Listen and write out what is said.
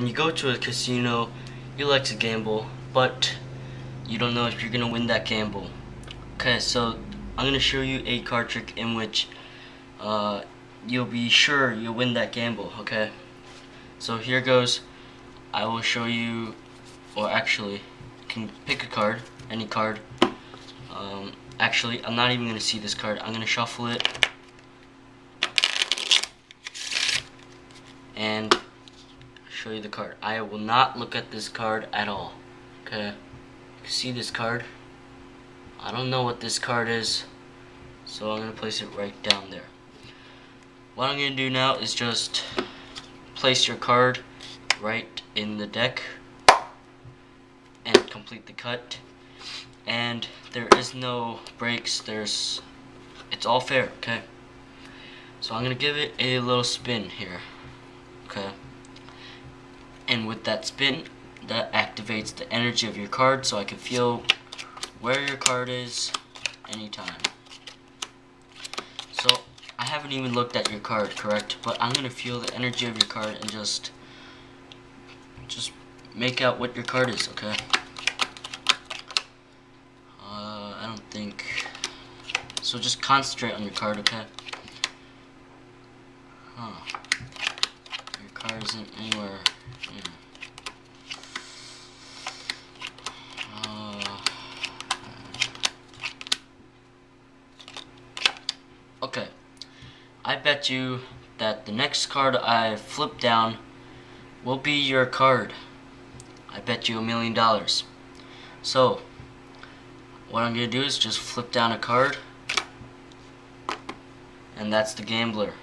when you go to a casino, you like to gamble, but you don't know if you're gonna win that gamble. Okay, so I'm gonna show you a card trick in which uh, you'll be sure you'll win that gamble. Okay, so here goes. I will show you, or actually, can pick a card, any card. Um, actually, I'm not even gonna see this card. I'm gonna shuffle it. And show you the card. I will not look at this card at all. Okay. See this card? I don't know what this card is. So I'm going to place it right down there. What I'm going to do now is just place your card right in the deck and complete the cut. And there is no breaks. There's it's all fair, okay? So I'm going to give it a little spin here. Okay and with that spin that activates the energy of your card so I can feel where your card is anytime. So I haven't even looked at your card correct? But I'm gonna feel the energy of your card and just just make out what your card is okay? Uh, I don't think so just concentrate on your card okay? Huh card isn't anywhere uh, okay. I bet you that the next card I flip down will be your card. I bet you a million dollars. So, what I'm going to do is just flip down a card. And that's the gambler.